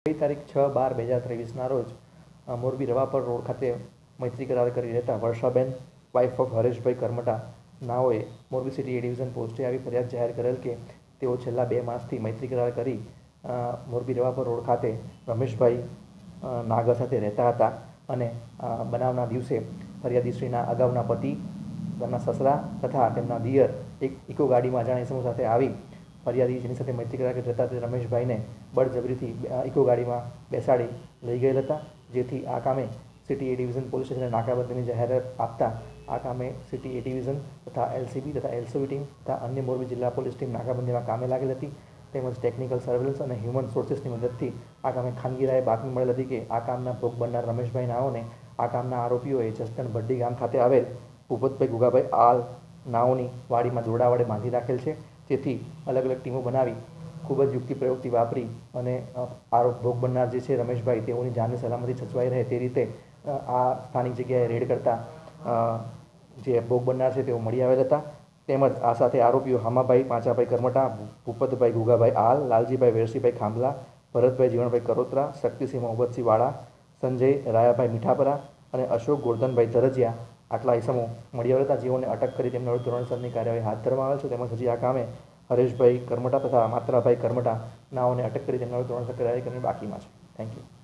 ગઈ તારીખ છ બાર બે હજાર ત્રેવીસના રોજ મોરબી રવાપર રોડ ખાતે મૈત્રી કરાર કરી રહેતા વર્ષાબેન વાઇફ ઓફ હરેશભાઈ કરમટા, નાઓએ મોરબી સિટી એ ડિવિઝન પોસ્ટે આવી ફરિયાદ જાહેર કરેલ કે તેઓ છેલ્લા બે માસથી મૈત્રી કરાર કરી મોરબી રવાપર રોડ ખાતે રમેશભાઈ નાગર સાથે રહેતા હતા અને બનાવના દિવસે ફરિયાદીશ્રીના અગાઉના પતિ, તેમના સસરા તથા તેમના દિયર એક ઇકો ગાડીમાં અજાણ્યા સમૂહ સાથે આવી ફરિયાદી જેની સાથે મૈત્રી કરાર જતા તે રમેશભાઈને બળજબરીથી ઇકો ગાડીમાં બેસાડી લઈ ગયેલ હતા, જેથી આ કામે સિટી એ ડિવિઝન પોલીસ સ્ટેશને નાકાબંધીની જાહેરાત આપતા આ કામે સિટી એ ડિવિઝન તથા એલસીબી તથા એલસીબી ટીમ તથા અન્ય મોરબી જિલ્લા પોલીસ ટીમ નાકાબંધીમાં કામે લાગેલ હતી. તેમજ ટેકનિકલ સર્વેલન્સ અને હ્યુમન સોર્સિસની મદદથી આ કામે ખાનગી રાયે બાતમી મળેલ હતી કે આ કામના ભોગ બનનાર રમેશભાઈ નાઓને આ કામના આરોપીઓએ જસદણ ભડ્ડી ગામ ખાતે આવેલ ભૂપતભાઈ ગુગાભાઈ આલ નાઓની વાડીમાં દોરડા વડે બાંધી રાખેલ છે. જેથી અલગ અલગ ટીમો બનાવી, ખૂબ જ યુક્તિ પ્રયુક્તિ વાપરી અને આરોપ ભોગ બનનાર જે છે રમેશભાઈ, તેઓની જાનની સલામતી સચવાઈ રહે તે રીતે આ સ્થાનિક જગ્યાએ રેડ કરતા જે ભોગ બનનાર છે તેઓ મળી આવેલ હતા. તેમજ આ સાથે આરોપીઓ હામાભાઈ, પાંચાભાઈ કરમટા ભૂપતભાઈ ગુગાભાઈ આલ, લાલજીભાઈ વેરસીભાઈ ખાંભલા, ભરતભાઈ જીવણભાઈ કરોત્રા, શક્તિસિંહ મોહમ્મદસિંહ વાળા, સંજય રાયાભાઈ મીઠાપરા અને અશોક ગોરધનભાઈ ધરજિયા આટલા ઇસમો મળી આવેલા હતા જેઓને અટક કરી તેમના વિરુદ્ધ ધોરણસરની કાર્યવાહી હાથ ધરવામાં આવેલ છે. તેમજ હજી આ કામે હરેશભાઈ કરમટા તથા માત્રાભાઈ કરમટા નાઓને અટક કરી તેમના વિરુદ્ધ ધોરણસર કાર્યવાહી કરીને બાકીમાં છે. Thank you